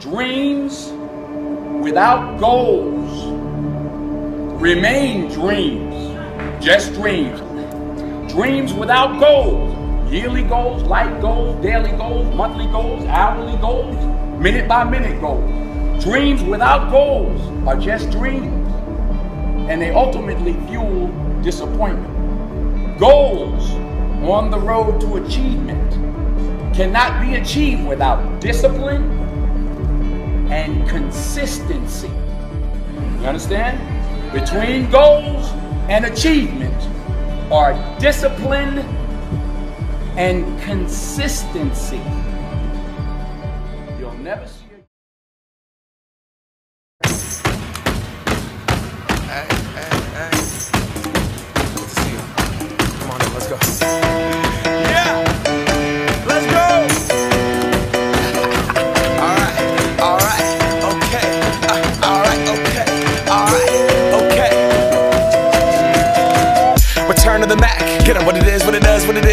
Dreams without goals remain dreams, just dreams. Dreams without goals, yearly goals, life goals, daily goals, monthly goals, hourly goals, minute by minute goals. Dreams without goals are just dreams, and they ultimately fuel disappointment. Goals on the road to achievement cannot be achieved without discipline and consistency. You understand? Between goals and achievement are discipline and consistency. You'll never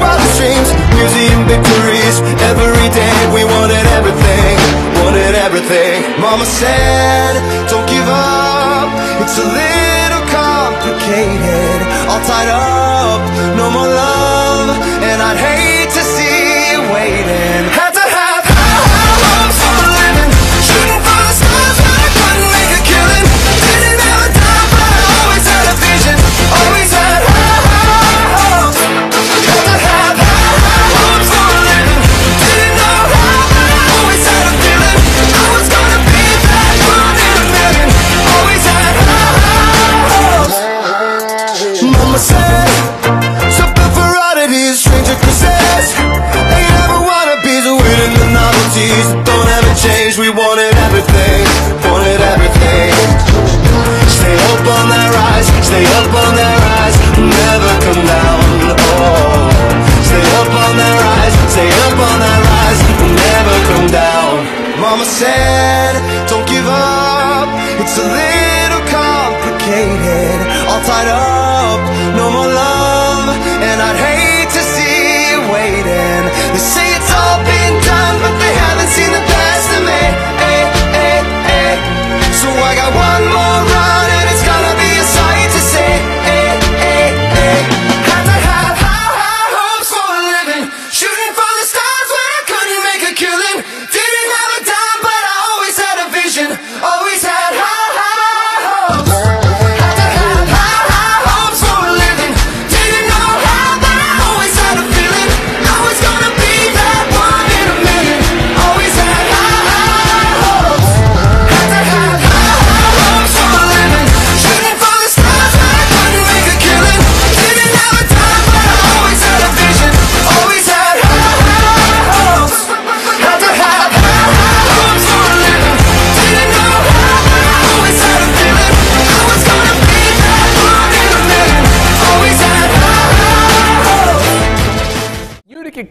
Wildest dreams. Museum victories. Every day we wanted everything Wanted everything. Mama said, don't give up. It's a little complicated. All tied up, no more love. And I'd hate to see you waiting the. Don't ever change, we wanted everything, wanted everything. Stay up on that rise, stay up on that rise, never come down. Oh, stay up on that rise, stay up on that rise, never come down. Mama said, don't give up, it's a little complicated, all tied up, no more love,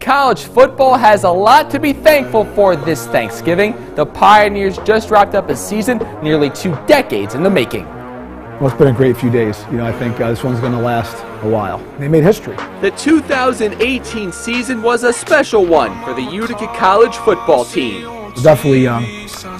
College football has a lot to be thankful for this Thanksgiving. The Pioneers just wrapped up a season nearly two decades in the making. Well, it's been a great few days. You know, I think uh, this one's going to last a while. They made history. The 2018 season was a special one for the Utica College football team. Definitely um,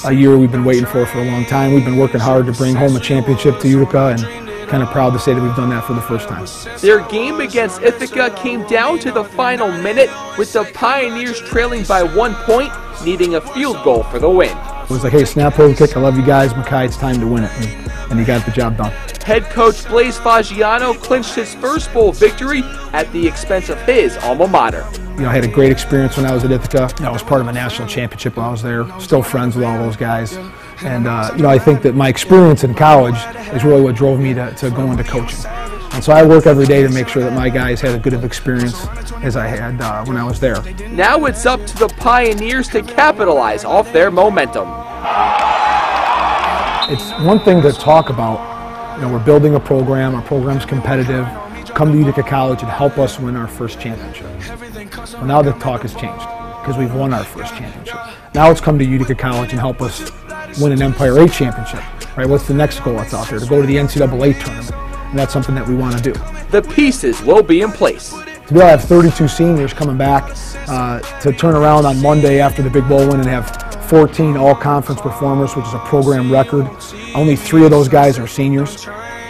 a year we've been waiting for for a long time. We've been working hard to bring home a championship to Utica, and kind of proud to say that we've done that for the first time. Their game against Ithaca came down to the final minute with the Pioneers trailing by one point, needing a field goal for the win. It was like, hey, snap hold kick. I love you guys. Mackay, it's time to win it, and, and he got the job done. Head coach Blaise Faggiano clinched his first bowl victory at the expense of his alma mater. You know, I had a great experience when I was at Ithaca. I was part of a national championship when I was there. Still friends with all those guys. And, uh, you know, I think that my experience in college is really what drove me to, to go into coaching. And so I work every day to make sure that my guys had as good of experience as I had uh, when I was there. Now it's up to the Pioneers to capitalize off their momentum. It's one thing to talk about, you know, we're building a program, our program's competitive, come to Utica College and help us win our first championship. Well, now the talk has changed because we've won our first championship. Now it's come to Utica College and help us win an Empire 8 championship, right? What's the next goal that's out there? To go to the NCAA tournament. And that's something that we want to do. The pieces will be in place. To be able to have 32 seniors coming back uh, to turn around on Monday after the Big Bowl win and have 14 all-conference performers, which is a program record. Only three of those guys are seniors,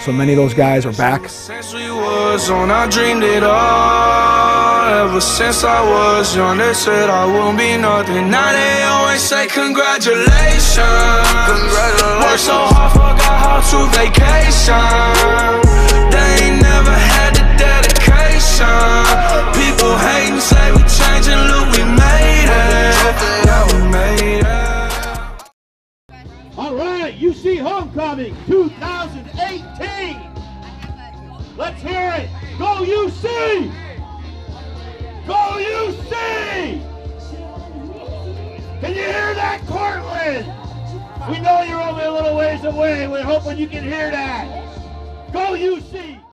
so many of those guys are back. Since we was on, I dreamed it all. Ever since I was young, they said I won't be nothing. Now they always say congratulations. Congratulations. It. Go UC! Go UC! Can you hear that, Cortland? We know you're only a little ways away. We're hoping you can hear that. Go UC!